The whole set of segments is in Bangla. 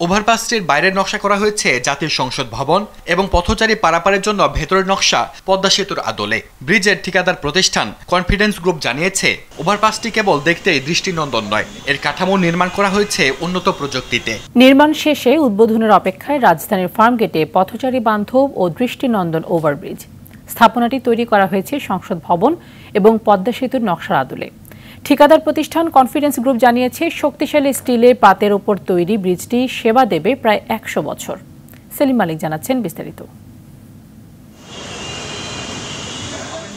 ওভারপাসটির বাইরের নকশা করা হয়েছে জাতীয় সংসদ ভবন এবং পথচারী পারাপারের জন্য ভেতরের নকশা পদ্মা সেতুর আদলে। ব্রিজের ঠিকাদার প্রতিষ্ঠান কনফিডেন্স গ্রুপ জানিয়েছে ওভারপাসটি কেবল দেখতেই দৃষ্টিনন্দন নয়। এর কাঠামো নির্মাণ করা হয়েছে উন্নত প্রযুক্তিতে। নির্মাণ শেষে উদ্বোধনের অপেক্ষায় রাজধানীর ফার্মগেটে পথচারী বান্ধব ও দৃষ্টিনন্দন ওভারব্রিজ। স্থাপনাটি তৈরি করা হয়েছে সংসদ ভবন এবং পদ্মা সেতুর নকশার আদলে। ঠিকাদার প্রতিষ্ঠান কনফিডেন্স গ্রুপ জানিয়েছে শক্তিশালী স্টিলের পাতের ওপর তৈরি ব্রিজটি সেবা দেবে প্রায় একশো বছর। সেলিম মালিক জানাচ্ছেন বিস্তারিত।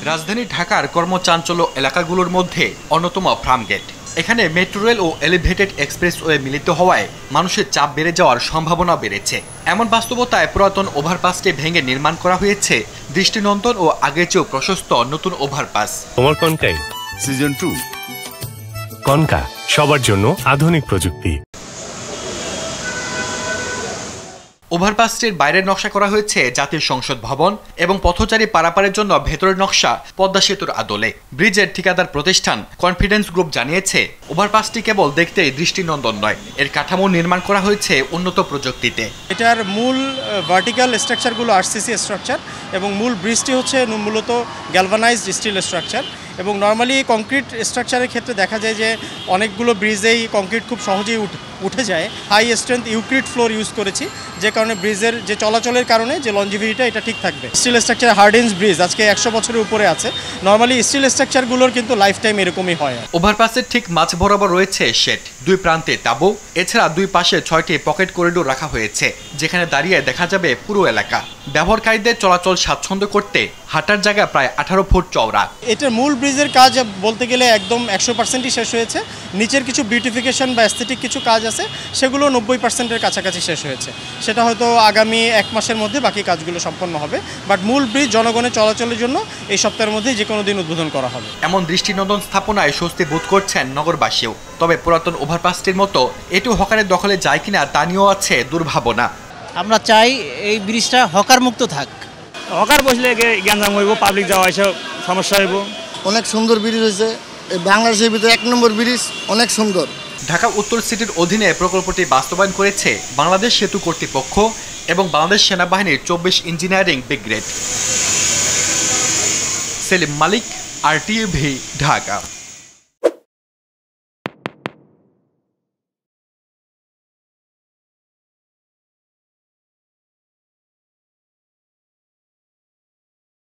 রাজধানী ঢাকার কর্মচাঞ্চল্য এলাকাগুলোর মধ্যে অন্যতম ফার্মগেট। এখানে মেট্রো রেল ও এলিভেটেড এক্সপ্রেসওয়ে মিলিত হওয়ায় মানুষের চাপ বেড়ে যাওয়ার সম্ভাবনা বেড়েছে। এমন বাস্তবতায় পুরাতন ওভারপাসকে ভেঙে নির্মাণ করা হয়েছে দৃষ্টিনন্দন ও আগের চেয়েও প্রশস্ত নতুন ওভারপাস। তোমার সিজন টু কনকা সবার জন্য আধুনিক প্রযুক্তি। ওভারপাসটির বাইরের নকশা করা হয়েছে জাতীয় সংসদ ভবন এবং পথচারী পারাপারের জন্য ভেতরের নকশা পদ্মা সেতুর আদলে। ব্রিজের ঠিকাদার প্রতিষ্ঠান কনফিডেন্স গ্রুপ জানিয়েছে ওভারপাসটি কেবল দেখতেই দৃষ্টিনন্দন নয়। এর কাঠামো নির্মাণ করা হয়েছে উন্নত প্রযুক্তিতে। এটার মূল ভার্টিক্যাল স্ট্রাকচারগুলো আরসিসি স্ট্রাকচার এবং মূল ব্রিজটি হচ্ছে মূলত গ্যালভানাইজড স্টিল স্ট্রাকচার এবং নর্মালি কংক্রিট স্ট্রাকচারের ক্ষেত্রে দেখা যায় যে অনেকগুলো ব্রিজেই কংক্রিট খুব সহজেই উঠে যায়। High strength Ucrete floor use করেছি যে কারণে ব্রিজের যে চলাচলের কারণে যে লঞ্জিভিটিটা এটা ঠিক থাকবে। স্টিল স্ট্রাকচার হার্ডেন্স ব্রিজ আজকে একশো বছরের উপরে আছে। নর্মালি স্টিল স্ট্রাকচারগুলোর কিন্তু লাইফ টাইম এরকমই হয়। ওভারপাসের ঠিক মাঝ বরাবর রয়েছে শেড দুই প্রান্তে তাবু এছাড়া দুই পাশে ছয়টি পকেট করিডোর রাখা হয়েছে যেখানে দাঁড়িয়ে দেখা যাবে পুরো এলাকা। ব্যবহারকারীদের চলাচল স্বাচ্ছন্দ্য করতে হাঁটার জায়গা প্রায় আঠারো ফুট চওড়া। এটার মূল ব্রিজের কাজ বলতে গেলে একদম একশো পার্সেন্টই শেষ হয়েছে। নিচের কিছু বিউটিফিকেশন বা অ্যাস্থেটিক কিছু কাজ আছে সেগুলো নব্বই পার্সেন্টের কাছাকাছি শেষ হয়েছে। সেটা হয়তো আগামী এক মাসের মধ্যে বাকি কাজগুলো সম্পন্ন হবে বাট মূল ব্রিজ জনগণের চলাচলের জন্য এই সপ্তাহের মধ্যেই যে কোনো দিন উদ্বোধন করা হবে। এমন দৃষ্টিনন্দন স্থাপনায় স্বস্তি বোধ করছেন নগরবাসীও তবে পুরাতন ওভারপাসটির মতো এটু হকারের দখলে যায় কিনা তা নিয়েও আছে দুর্ভাবনা। আমরা চাই এই ব্রিজটা হকার মুক্ত থাক। হকার বসলে গ্যাঞ্জাম হইব পাবলিক যাওয়া এসে সমস্যা হইব। অনেক সুন্দর ব্রিজ হয়েছে। বাংলাদেশের ভিতরে এক নম্বর ব্রিজ অনেক সুন্দর। ঢাকা উত্তর সিটির অধীনে প্রকল্পটি বাস্তবায়ন করেছে বাংলাদেশ সেতু কর্তৃপক্ষ এবং বাংলাদেশ সেনাবাহিনীর চব্বিশ ইঞ্জিনিয়ারিং ব্রিগেড। সেলিম মালিক আর ঢাকা।